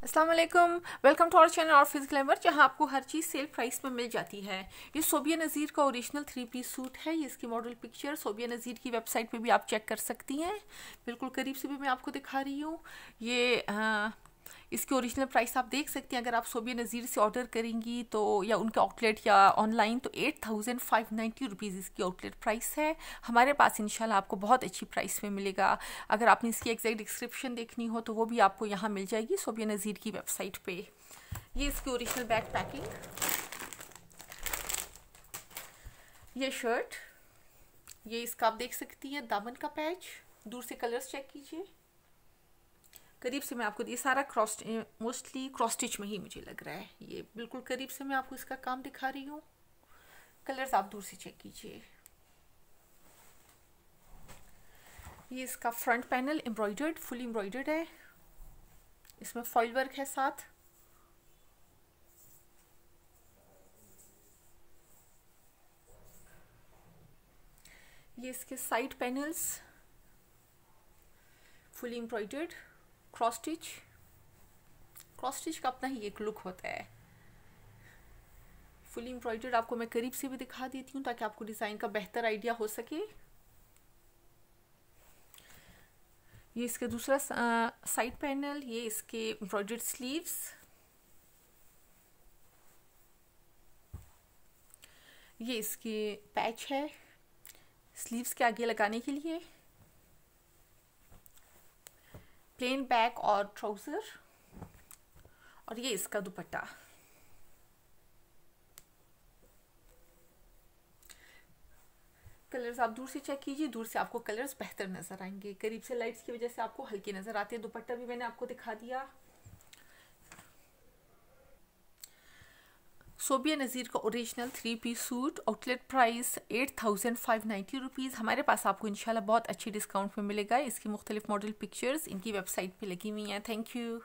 अस्सलाम वालेकुम to our channel और फिज ग्लैमर जहाँ आपको हर चीज़ सेल प्राइस में मिल जाती है। ये सोबिया नज़ीर का ओरिजिनल थ्री पीस सूट है। ये इसकी मॉडल पिक्चर सोबिया नज़ीर की वेबसाइट पे भी आप चेक कर सकती हैं। बिल्कुल करीब से भी मैं आपको दिखा रही हूँ। ये आ, इसकी ओरिजिनल प्राइस आप देख सकती हैं। अगर आप सोबिया नज़ीर से ऑर्डर करेंगी तो या उनके आउटलेट या ऑनलाइन तो eight thousand five ninety rupees इसकी आउटलेट प्राइस है। हमारे पास इंशाल्लाह आपको बहुत अच्छी प्राइस में मिलेगा। अगर आपने इसकी एग्जैक्ट डिस्क्रिप्शन देखनी हो तो वो भी आपको यहाँ मिल जाएगी सोबिया नज़ीर की वेबसाइट पर ये इसकी ओरिजिनल बैग पैकिंग ये शर्ट ये इसका आप देख सकती हैं, दामन का पैच दूर से कलर्स चेक कीजिए। करीब से मैं आपको, ये सारा क्रॉस मोस्टली क्रॉस स्टिच में ही मुझे लग रहा है। ये बिल्कुल करीब से मैं आपको इसका काम दिखा रही हूँ। कलर्स आप दूर से चेक कीजिए। ये इसका front panel embroidered full embroidered है। इसमें फॉइल वर्क है साथ। ये इसके side panels fully embroidered cross stitch? Cross stitch का अपना ही एक लुक होता है। फुली एम्ब्रॉयडर्ड आपको मैं करीब से भी दिखा देती हूँ ताकि आपको डिज़ाइन का बेहतर आइडिया हो सके। ये इसका दूसरा साइड पैनल ये इसके एम्ब्रॉयडर्ड स्लीव्स ये इसके पैच है स्लीव्स के आगे लगाने के लिए। प्लेन बैक और ट्राउज़र और ये इसका दुपट्टा। कलर्स आप दूर से चेक कीजिए, दूर से आपको कलर्स बेहतर नज़र आएँगे। करीब से लाइट्स की वजह से आपको हल्के नज़र आते हैं। दुपट्टा भी मैंने आपको दिखा दिया। सोबिया नज़ीर का original three piece suit outlet price eight thousand five ninety rupees हमारे पास आपको इंशाल्लाह बहुत अच्छी डिस्काउंट में मिलेगा। इसकी मुख्तलिफ़ मॉडल पिक्चर्स इनकी वेबसाइट पे लगी हुई हैं। Thank you